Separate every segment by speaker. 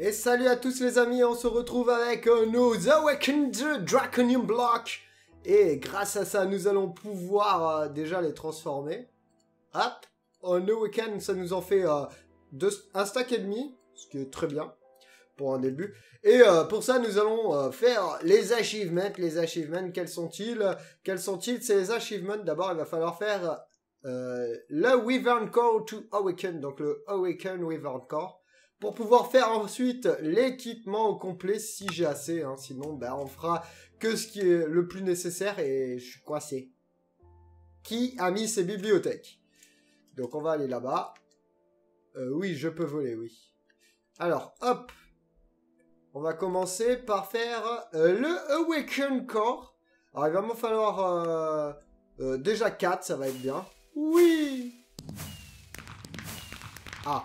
Speaker 1: Et salut à tous les amis, on se retrouve avec euh, nos Awakened Draconium Block. Et grâce à ça, nous allons pouvoir euh, déjà les transformer. Hop, en Awaken, ça nous en fait euh, deux- un stack et demi, ce qui est très bien pour un début. Et euh, pour ça, nous allons euh, faire les achievements. Les achievements, quels sont-ils? Quels sont-ils? C'est les achievements. D'abord, il va falloir faire euh, le Wyvern Core to Awaken, donc le Awaken Wyvern Core, pour pouvoir faire ensuite l'équipement au complet si j'ai assez. hein. Sinon, ben, on fera que ce qui est le plus nécessaire et je suis coincé. Qui a mis ses bibliothèques? Donc, on va aller là-bas. Oui, je peux voler, oui. Alors, hop. On va commencer par faire euh, le Awaken Core. Alors, il va me falloir euh, euh, déjà 4, ça va être bien. Oui Ah,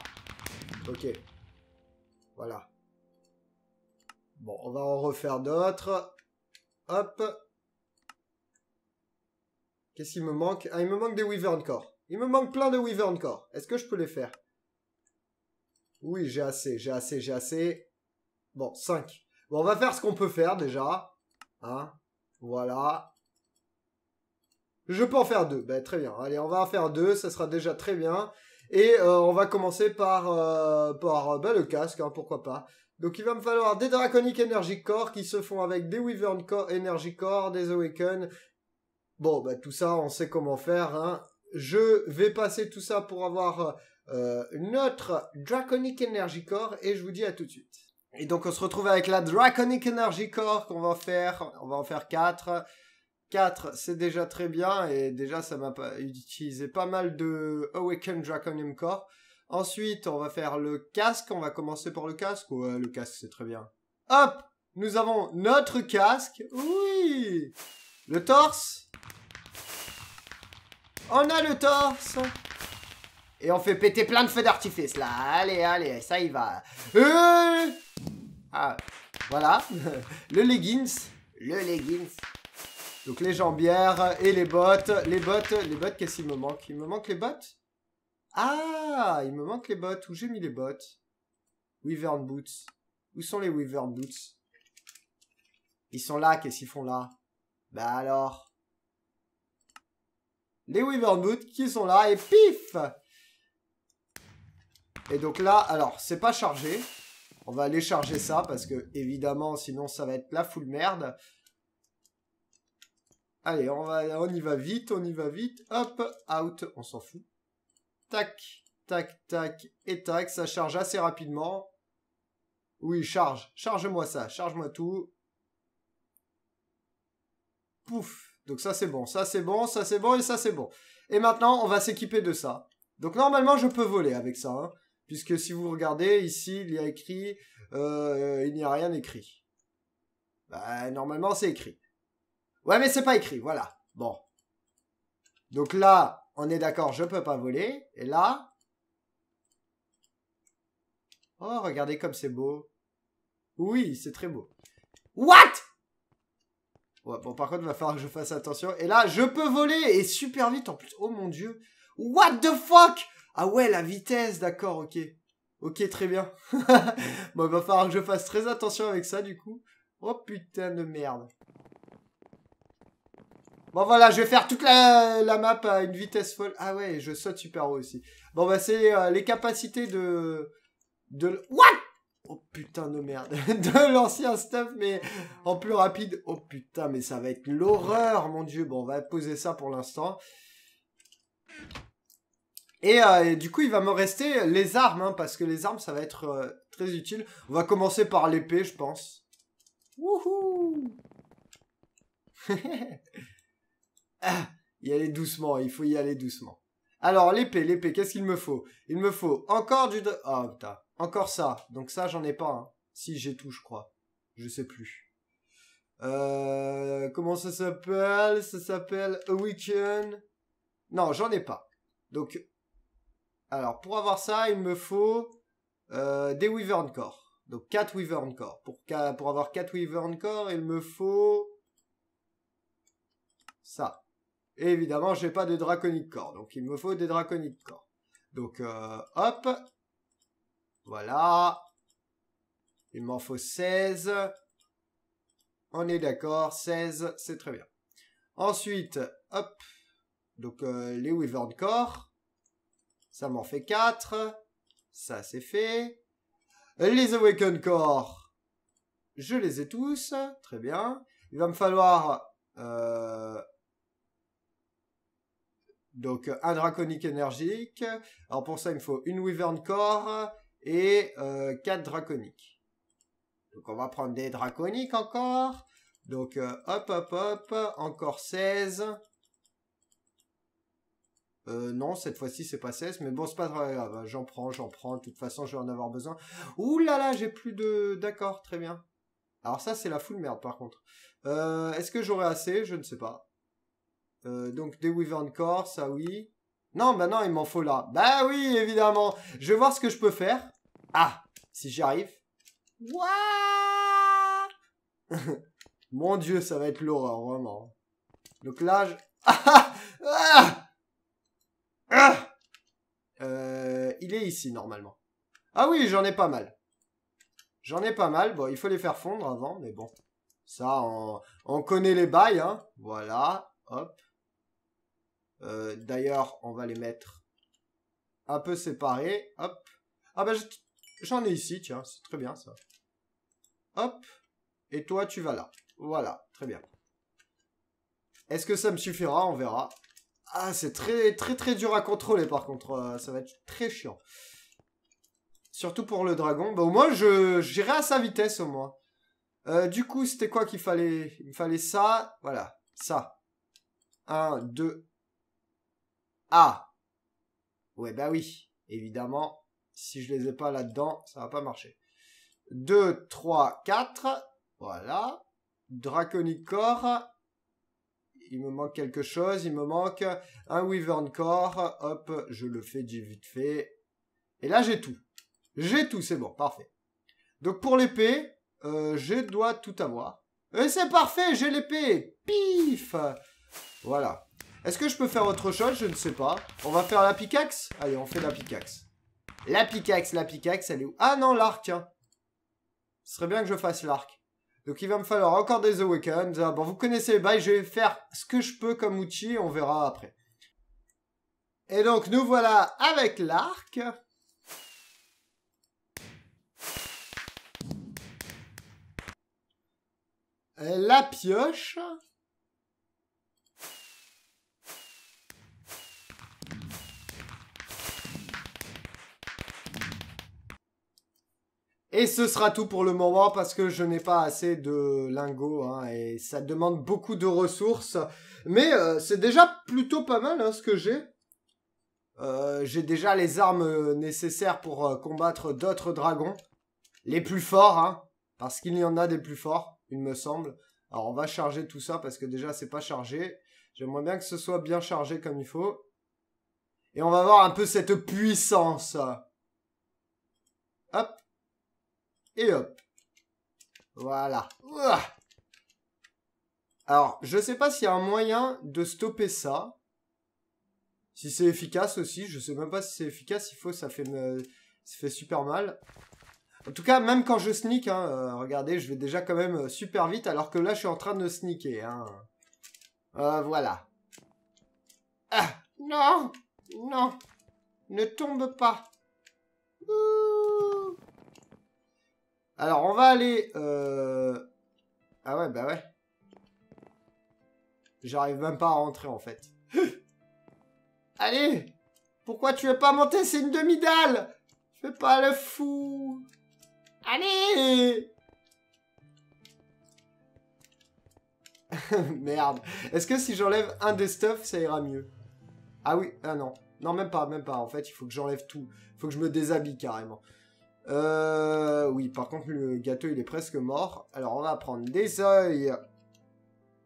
Speaker 1: ok. Voilà. Bon, on va en refaire d'autres. Hop. Qu'est-ce qu'il me manque? Ah, il me manque des Wyvern Core. Il me manque plein de Wyvern Core. Est-ce que je peux les faire? Oui, j'ai assez, j'ai assez, j'ai assez. Bon, 5. Bon, on va faire ce qu'on peut faire déjà. Hein Voilà. Je peux en faire deux. Ben, très bien. Allez, on va en faire deux. Ça sera déjà très bien. Et euh, on va commencer par, euh, par euh, ben, le casque, hein, pourquoi pas. Donc il va me falloir des Draconic Energy Core qui se font avec des Wyvern Core, Energy Core, des Awaken. Bon, ben, tout ça, on sait comment faire. Hein. Je vais passer tout ça pour avoir notre Draconic Energy Core et je vous dis à tout de suite. Et donc on se retrouve avec la Draconic Energy Core qu'on va faire. On va en faire 4. 4, c'est déjà très bien et déjà ça m'a utilisé pas mal de Awaken Draconium Core. Ensuite, on va faire le casque. On va commencer par le casque. Ouais, le casque c'est très bien. Hop, nous avons notre casque. Oui. Le torse. On a le torse. Et on fait péter plein de feux d'artifice là. Allez, allez, ça y va. Euh ah, voilà. le leggings. Le leggings. Donc les jambières et les bottes. Les bottes, les bottes, qu'est-ce qu'il me manque? Il me manque les bottes? Ah, il me manque les bottes. Où j'ai mis les bottes? Wyvern Boots. Où sont les Wyvern Boots? Ils sont là, qu'est-ce qu'ils font là? Bah alors Les Wyvern Boots qui sont là et pif Et donc là, alors, c'est pas chargé. On va aller charger ça parce que, évidemment, sinon ça va être la full merde. Allez, on, va, on y va vite, on y va vite. Hop, out, on s'en fout. Tac, tac, tac, et tac, ça charge assez rapidement. Oui, charge, charge-moi ça, charge-moi tout. Pouf, donc ça c'est bon, ça c'est bon, ça c'est bon et ça c'est bon. Et maintenant, on va s'équiper de ça. Donc normalement, je peux voler avec ça, hein, puisque si vous regardez ici, il y a écrit, euh, il n'y a rien écrit. Bah, normalement, c'est écrit. Ouais, mais c'est pas écrit, voilà. Bon. Donc là, on est d'accord, je peux pas voler. Et là... Oh, regardez comme c'est beau. Oui, c'est très beau. What? Ouais, bon, par contre, il va falloir que je fasse attention. Et là, je peux voler et super vite en plus. Oh mon dieu. What the fuck? Ah ouais, la vitesse, d'accord, ok. Ok, très bien. bon, il va falloir que je fasse très attention avec ça, du coup. Oh putain de merde. Bon voilà, je vais faire toute la, la map à une vitesse folle. Ah ouais, je saute super haut aussi. Bon bah c'est euh, les capacités de... de... What? Oh putain de merde. de l'ancien stuff mais en plus rapide. Oh putain mais ça va être l'horreur mon dieu. Bon on va poser ça pour l'instant. Et, euh, et du coup il va me rester les armes hein, parce que les armes ça va être euh, très utile. On va commencer par l'épée je pense. Wouhou Ah, y aller doucement, il faut y aller doucement. Alors, l'épée, l'épée, qu'est-ce qu'il me faut? Il me faut encore du... Ah, putain. Encore ça. Donc ça, j'en ai pas. hein. Si, j'ai tout, je crois. Je sais plus. Euh... Comment ça s'appelle? Ça s'appelle Awaken. Non, j'en ai pas. Donc... Alors, pour avoir ça, il me faut... euh, des Wyvern Core. Donc 4 Wyvern Core. Pour, pour avoir 4 Wyvern Core, il me faut... Ça. Et évidemment, j'ai pas de Draconic Core. Donc il me faut des Draconic Core. Donc euh, hop. Voilà. Il m'en faut 16. On est d'accord, 16, c'est très bien. Ensuite, hop. Donc euh, les Wyvern Core. Ça m'en fait 4. Ça, c'est fait. Les Awaken Core. Je les ai tous. Très bien. Il va me falloir... Euh, donc un draconique énergique. Alors pour ça, il me faut une Wyvern Core et euh, 4 draconiques. Donc on va prendre des draconiques encore. Donc euh, hop hop hop, encore 16. Euh, non, cette fois-ci, c'est pas 16, mais bon, c'est pas grave. J'en prends, j'en prends. De toute façon, je vais en avoir besoin. Ouh là là, j'ai plus de... D'accord, très bien. Alors ça, c'est la full merde, par contre. Euh, est-ce que j'aurai assez? Je ne sais pas. Euh, donc, des Wyvern Core, ça oui. Non, bah non, il m'en faut là. Bah oui, évidemment. Je vais voir ce que je peux faire. Ah, si j'y arrive. Wouah Mon dieu, ça va être l'horreur, vraiment. Donc là, je... ah, ah ah euh, il est ici, normalement. Ah oui, j'en ai pas mal. J'en ai pas mal. Bon, il faut les faire fondre avant, mais bon. Ça, on, connaît les bails, hein. Voilà, hop. Euh, d'ailleurs, on va les mettre un peu séparés. Hop. Ah bah, j'en ai ici, tiens, c'est très bien, ça. Hop. Et toi, tu vas là. Voilà, très bien. Est-ce que ça me suffira? On verra. Ah, c'est très très très dur à contrôler par contre. Euh, ça va être très chiant. Surtout pour le dragon. Bah, au moins, je j'irai à sa vitesse au moins. Euh, du coup, c'était quoi qu'il fallait? Il me fallait ça. Voilà, ça. 1, 2. Ah Ouais, bah oui. Évidemment, si je les ai pas là-dedans, ça va pas marcher. 2, 3, 4. Voilà. Draconic Core il me manque quelque chose, il me manque un Wyvern Core, hop, je le fais vite fait. Et là, j'ai tout. J'ai tout, c'est bon, parfait. Donc pour l'épée, euh, je dois tout avoir. Et c'est parfait, j'ai l'épée Pif Voilà. Est-ce que je peux faire autre chose? Je ne sais pas. On va faire la pickaxe? Allez, on fait la pickaxe. La pickaxe, la pickaxe, elle est où? Ah non, l'arc, tiens. Ce serait bien que je fasse l'arc. Donc il va me falloir encore des Awakens. Ah, bon, vous connaissez les bails, je vais faire ce que je peux comme outil, on verra après. Et donc nous voilà avec l'arc. La pioche. Et ce sera tout pour le moment parce que je n'ai pas assez de lingots hein, et ça demande beaucoup de ressources. Mais euh, c'est déjà plutôt pas mal hein, ce que j'ai. Euh, j'ai déjà les armes nécessaires pour euh, combattre d'autres dragons. Les plus forts, hein, parce qu'il y en a des plus forts, il me semble. Alors on va charger tout ça parce que déjà c'est pas chargé. J'aimerais bien que ce soit bien chargé comme il faut. Et on va voir un peu cette puissance. Hop. Et hop. Voilà. Alors, je sais pas s'il y a un moyen de stopper ça. Si c'est efficace aussi, je sais même pas si c'est efficace, il faut, ça fait, ça fait super mal. En tout cas, même quand je sneak, hein, euh, regardez, je vais déjà quand même euh, super vite, alors que là, je suis en train de sneaker. Hein. Euh, voilà. Ah, non Non Ne tombe pas alors, on va aller... Euh... Ah ouais, bah ouais. J'arrive même pas à rentrer, en fait. Allez Pourquoi tu veux pas monter? C'est une demi-dalle Fais pas le fou Allez Merde. Est-ce que si j'enlève un des stuff, ça ira mieux? Ah oui, ah non. Non, même pas, même pas. En fait, il faut que j'enlève tout. Il faut que je me déshabille carrément. Euh, oui, par contre, le gâteau, il est presque mort. Alors, on va prendre des œils.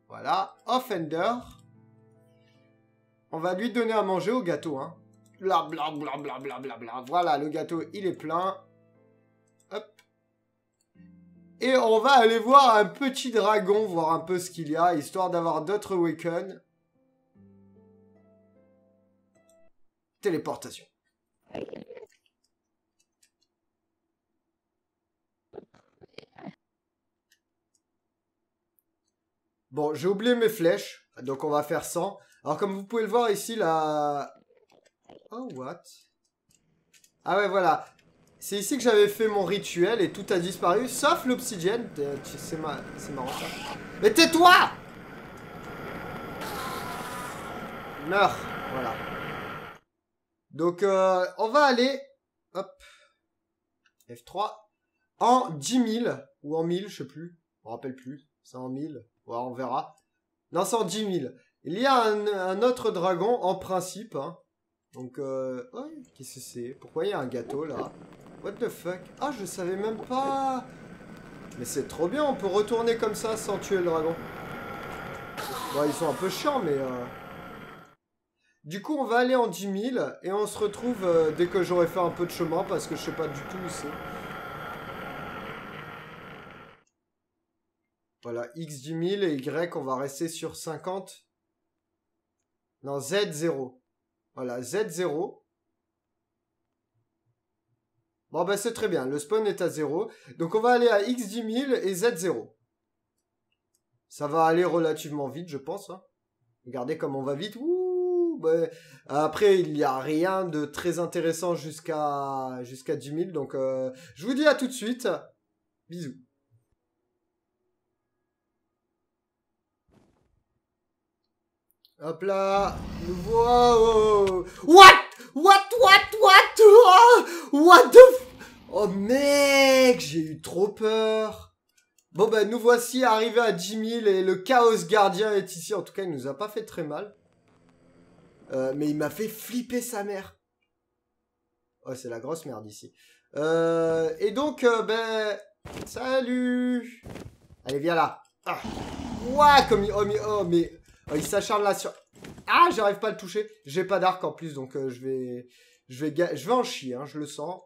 Speaker 1: Voilà. Offender. On va lui donner à manger au gâteau, hein. Bla bla bla bla bla bla bla. Voilà, le gâteau, il est plein. Hop. Et on va aller voir un petit dragon, voir un peu ce qu'il y a, histoire d'avoir d'autres Waken. Téléportation. Bon, j'ai oublié mes flèches, donc on va faire 100. Alors comme vous pouvez le voir ici, la... Oh, what? Ah ouais, voilà. C'est ici que j'avais fait mon rituel et tout a disparu, sauf l'obsidienne. C'est marrant ça. Mais tais-toi Meurs. Voilà. Donc, euh, on va aller... Hop. F3. En 10 000. Ou en 1000, je sais plus. Je me rappelle plus. C'est en 1000. Ouais, on verra. Non, c'est en 10 000. Il y a un, autre dragon, en principe. Hein. Donc, euh... Ouais, qu'est-ce que c'est? Pourquoi il y a un gâteau, là? What the fuck? Ah, je savais même pas Mais c'est trop bien, on peut retourner comme ça sans tuer le dragon. Bon, ils sont un peu chiants, mais... Euh... Du coup, on va aller en 10 000 et on se retrouve euh, dès que j'aurai fait un peu de chemin parce que je sais pas du tout où c'est. Voilà, X 10 000 et Y, on va rester sur 50. Non, Z 0. Voilà, Z 0. Bon, bah c'est très bien, le spawn est à 0. Donc on va aller à X 10 000 et Z 0. Ça va aller relativement vite, je pense. Hein. Regardez comme on va vite. Bah, après, il n'y a rien de très intéressant jusqu'à jusqu'à 10 000. Donc, euh, je vous dis à tout de suite. Bisous. Hop là. Wow. What? What What What? What the Oh mec, j'ai eu trop peur. Bon bah nous voici arrivés à 10 000 et le chaos gardien est ici. En tout cas, il nous a pas fait très mal. Euh, mais il m'a fait flipper sa mère. Oh, c'est la grosse merde ici. Euh, et donc, euh, ben... Salut Allez, viens là. Ah. Ouah, comme il... Oh, mais... Oh, mais... Oh, il s'acharne là sur... Ah, j'arrive pas à le toucher. J'ai pas d'arc en plus, donc je vais... Je vais, je vais en chier, hein, je le sens.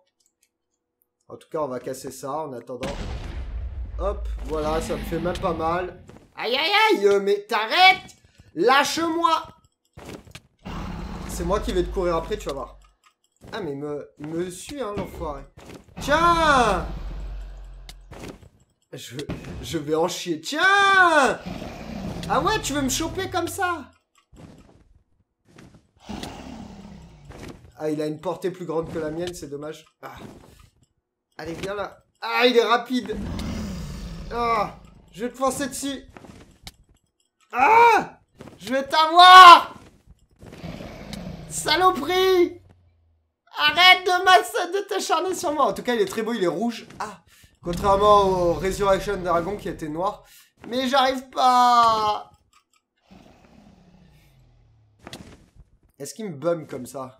Speaker 1: En tout cas, on va casser ça en attendant. Hop, voilà, ça me fait même pas mal. Aïe, aïe, aïe, mais t'arrêtes Lâche-moi c'est moi qui vais te courir après, tu vas voir. Ah, mais il me, me suit, hein, l'enfoiré. Tiens je, je vais en chier. Tiens Ah ouais, tu veux me choper comme ça? Ah, il a une portée plus grande que la mienne, c'est dommage. Ah. Allez, viens là. Ah, il est rapide. Ah, je vais te foncer dessus. Ah Je vais t'avoir Saloperie Arrête de de t'acharner sur moi En tout cas, il est très beau, il est rouge. Ah Contrairement au Resurrection Dragon qui était noir. Mais j'arrive pas Est-ce qu'il me bum comme ça?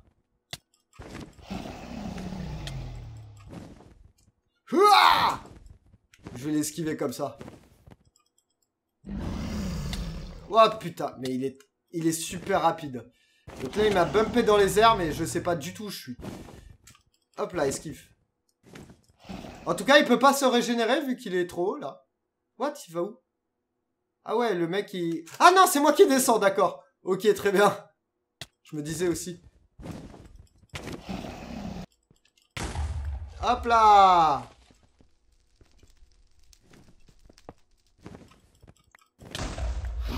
Speaker 1: Je vais l'esquiver comme ça. Oh putain, mais il est, il est super rapide. Donc là, il m'a bumpé dans les airs, mais je sais pas du tout où je suis. Hop là, esquive. En tout cas, il peut pas se régénérer vu qu'il est trop haut, là. What Il va où? Ah ouais, le mec, il... Ah non, c'est moi qui descends, d'accord. Ok, très bien. Je me disais aussi. Hop là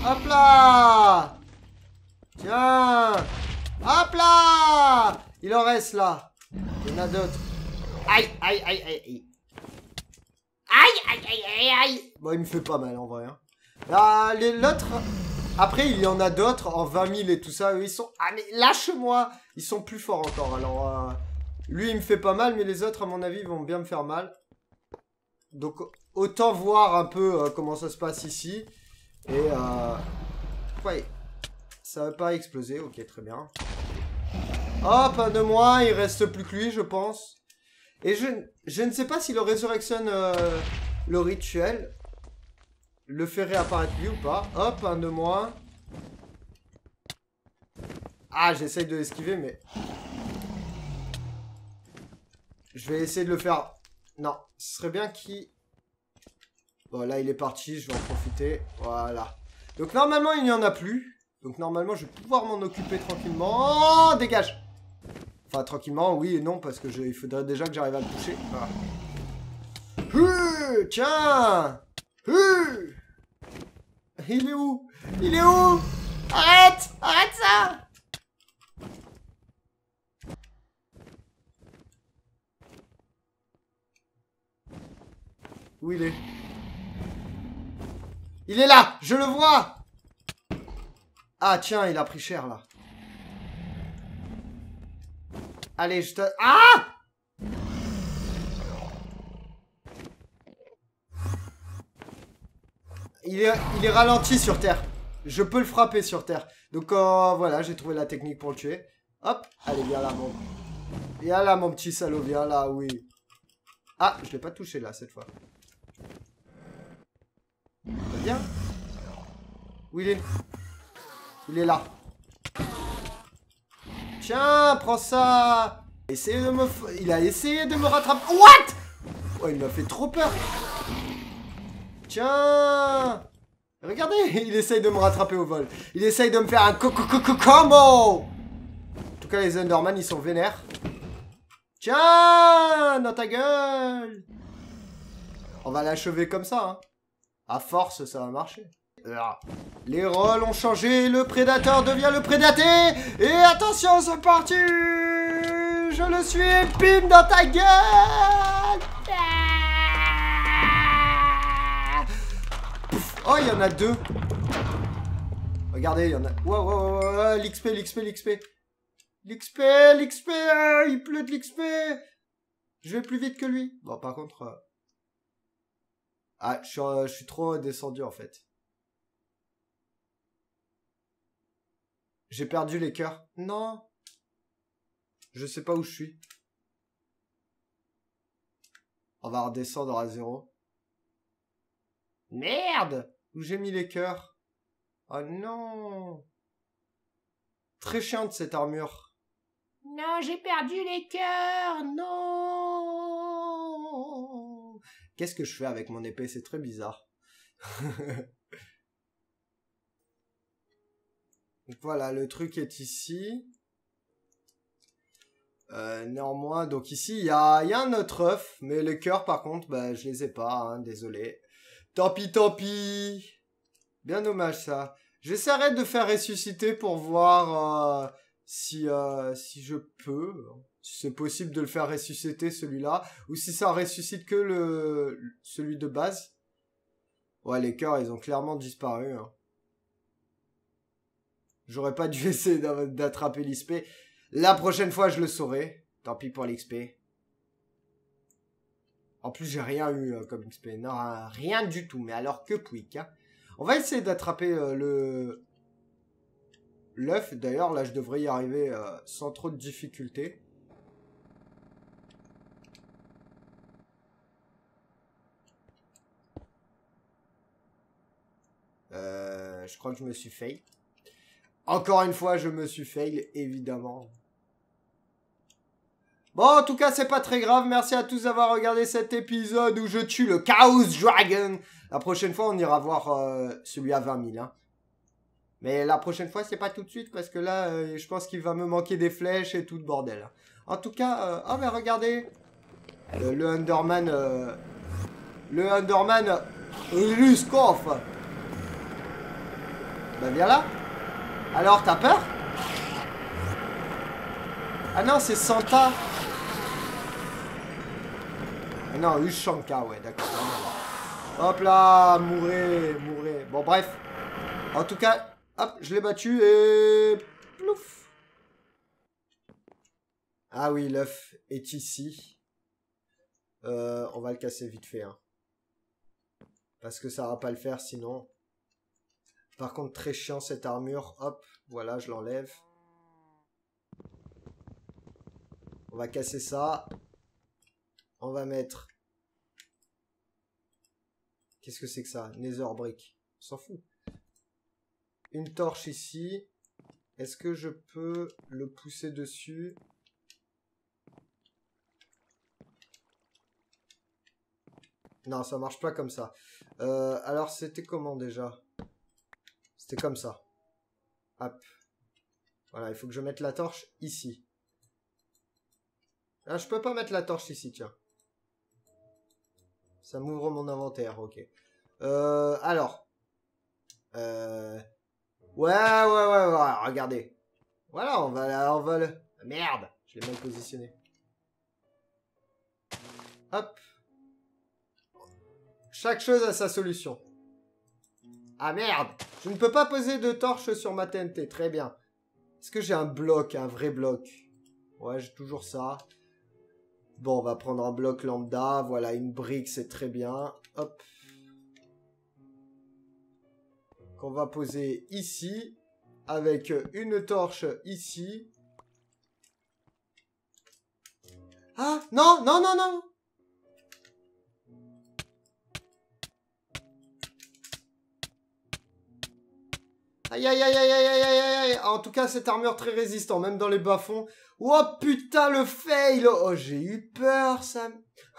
Speaker 1: Hop là Tiens Hop là Il en reste là. Il y en a d'autres. Aïe, aïe, aïe, aïe, aïe. Aïe, aïe, aïe, aïe, aïe. Bon, il me fait pas mal en vrai. Hein. Ah, l'autre... Après, il y en a d'autres en 20 000 et tout ça. Ils sont... Ah, mais lâche-moi Ils sont plus forts encore. Alors, euh, lui, il me fait pas mal, mais les autres, à mon avis, vont bien me faire mal. Donc, autant voir un peu euh, comment ça se passe ici. Et, euh... Ouais, ça va pas exploser, ok, très bien. Hop, un de moins, il reste plus que lui, je pense. Et je, ne sais pas si le résurrection euh, le rituel le fait réapparaître lui ou pas. Hop, un de moins. Ah, j'essaye de l'esquiver, mais... Je vais essayer de le faire... Non, ce serait bien qu'il... Bon, là, il est parti, je vais en profiter. Voilà. Donc, normalement, il n'y en a plus. Donc, normalement, je vais pouvoir m'en occuper tranquillement. Oh, dégage Enfin, tranquillement, oui et non, parce que il faudrait déjà que j'arrive à le toucher. Voilà. tiens Il est où? Il est où? Arrête! Arrête ça! Où il est? Il est là! Je le vois! Ah tiens, il a pris cher là. Allez, je te... Ah il est, ralenti sur Terre. Je peux le frapper sur Terre. Donc euh, voilà, j'ai trouvé la technique pour le tuer. Hop, allez, viens là, mon... Viens là, mon petit salaud, viens là, oui. Ah, je l'ai pas touché là, cette fois. Viens. Où il est? Il est là. Tiens, prends ça de me... Il a essayé de me rattraper. What? Oh, il m'a fait trop peur. Tiens Regardez, il essaye de me rattraper au vol. Il essaye de me faire un combo En tout cas, les Enderman, ils sont vénères. Tiens Dans ta gueule On va l'achever comme ça, hein. À force, ça va marcher. Les rôles ont changé, le prédateur devient le prédaté Et attention, c'est parti Je le suis pim dans ta gueule Oh, il y en a deux Regardez, il y en a... Wow, l'XP, l'XP, l'XP L'XP, l'XP Il pleut de l'XP Je vais plus vite que lui Bon, par contre... Euh, ah, je suis, je suis trop descendu, en fait. J'ai perdu les cœurs. Non. Je sais pas où je suis. On va redescendre à zéro. Merde Où j'ai mis les cœurs Oh non Très chiante cette armure. Non, j'ai perdu les cœurs Non Qu'est-ce que je fais avec mon épée? C'est très bizarre. Donc voilà, le truc est ici. Euh, néanmoins, donc ici, il y a, un autre œuf, mais les cœurs, par contre, bah, je les ai pas, hein, désolé. Tant pis, tant pis. Bien dommage, ça. J'essaierai de faire ressusciter pour voir euh, si, euh, si je peux, si c'est possible de le faire ressusciter, celui-là, ou si ça ressuscite que le celui de base. Ouais, les cœurs, ils ont clairement disparu. Hein. J'aurais pas dû essayer d'attraper l'XP. La prochaine fois, je le saurai. Tant pis pour l'XP. En plus, j'ai rien eu euh, comme XP. Non, rien du tout. Mais alors que pouic. Hein. On va essayer d'attraper euh, le... L'œuf. D'ailleurs, là, je devrais y arriver euh, sans trop de difficultés. je crois que je me suis fait. Encore une fois, je me suis fail, évidemment. Bon, en tout cas, c'est pas très grave. Merci à tous d'avoir regardé cet épisode où je tue le Chaos Dragon. La prochaine fois, on ira voir euh, celui à 20 000. Hein. Mais la prochaine fois, c'est pas tout de suite parce que là, euh, je pense qu'il va me manquer des flèches et tout le bordel. En tout cas, euh, oh mais regardez, le Underman, le Underman Ruskov. Ben viens là. Alors, t'as peur? Ah non, c'est Santa. Non, Ushanka, ouais, d'accord. Hop là, mourrez, mourrez. Bon, bref. En tout cas, hop, je l'ai battu et... Plouf Ah oui, l'œuf est ici. Euh, on va le casser vite fait. Hein. Parce que ça va pas le faire sinon. Par contre, très chiant cette armure. Hop, voilà, je l'enlève. On va casser ça. On va mettre... Qu'est-ce que c'est que ça? Nether brick. On s'en fout. Une torche ici. Est-ce que je peux le pousser dessus? Non, ça marche pas comme ça. Euh, alors, c'était comment déjà? C'était comme ça. Hop. Voilà, il faut que je mette la torche ici. Ah, je peux pas mettre la torche ici, tiens. Ça m'ouvre mon inventaire, ok. Euh, alors. Euh... Ouais, ouais, ouais, ouais, regardez. Voilà, on va, on va le... Merde, je l'ai mal positionné. Hop. Chaque chose a sa solution. Ah merde Je ne peux pas poser de torche sur ma TNT. Très bien. Est-ce que j'ai un bloc, un vrai bloc? Ouais, j'ai toujours ça. Bon, on va prendre un bloc lambda. Voilà, une brique, c'est très bien. Hop. Qu'on va poser ici. Avec une torche ici. Ah Non, non, non, non Aïe aïe aïe aïe aïe aïe aïe aïe En tout cas, cette armure très résistant, même dans les bas-fonds. Oh putain, le fail Oh, j'ai eu peur, ça...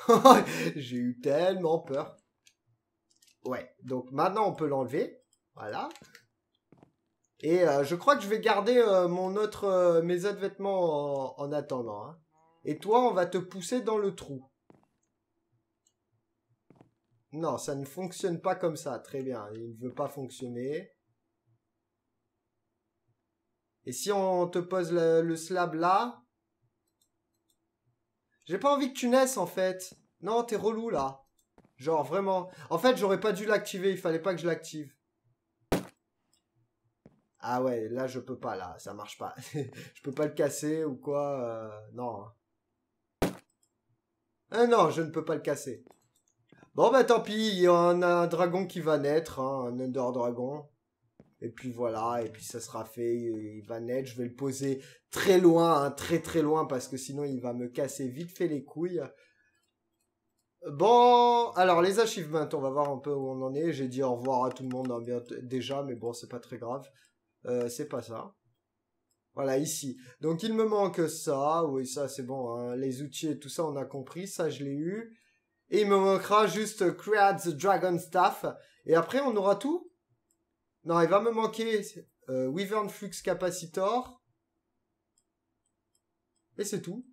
Speaker 1: j'ai eu tellement peur. Ouais, donc maintenant, on peut l'enlever. Voilà. Et euh, je crois que je vais garder euh, mon autre, euh, mes autres vêtements en, attendant. Hein. Et toi, on va te pousser dans le trou. Non, ça ne fonctionne pas comme ça. Très bien, il ne veut pas fonctionner. Et si on te pose le, slab là? J'ai pas envie que tu naisses en fait. Non, t'es relou là. Genre vraiment. En fait, j'aurais pas dû l'activer, il fallait pas que je l'active. Ah ouais, là je peux pas là, ça marche pas. je peux pas le casser ou quoi euh, Non. Ah non, je ne peux pas le casser. Bon bah tant pis, il y a un, dragon qui va naître, hein, un Under Dragon. Et puis voilà, et puis ça sera fait, il va naître, je vais le poser très loin, hein, très très loin, parce que sinon il va me casser vite fait les couilles. Bon, alors les achievements, on va voir un peu où on en est. J'ai dit au revoir à tout le monde hein, déjà, mais bon, c'est pas très grave. Euh, c'est pas ça. Voilà, ici. Donc il me manque ça, oui, ça c'est bon, hein. les outils tout ça, on a compris, ça je l'ai eu. Et il me manquera juste Create the Dragon Staff. Et après, on aura tout non, il va me manquer euh, Flux Capacitor. Et c'est tout.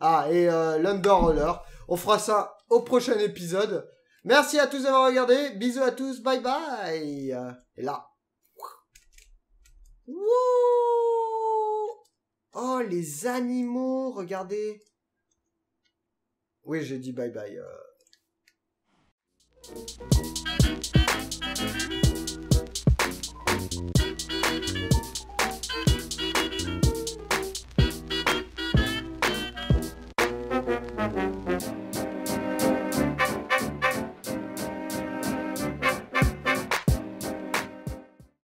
Speaker 1: Ah, et euh, l'Under Roller. On fera ça au prochain épisode. Merci à tous d'avoir regardé. Bisous à tous. Bye bye. Et là. Oh, les animaux. Regardez. Oui, j'ai dit bye bye. Euh.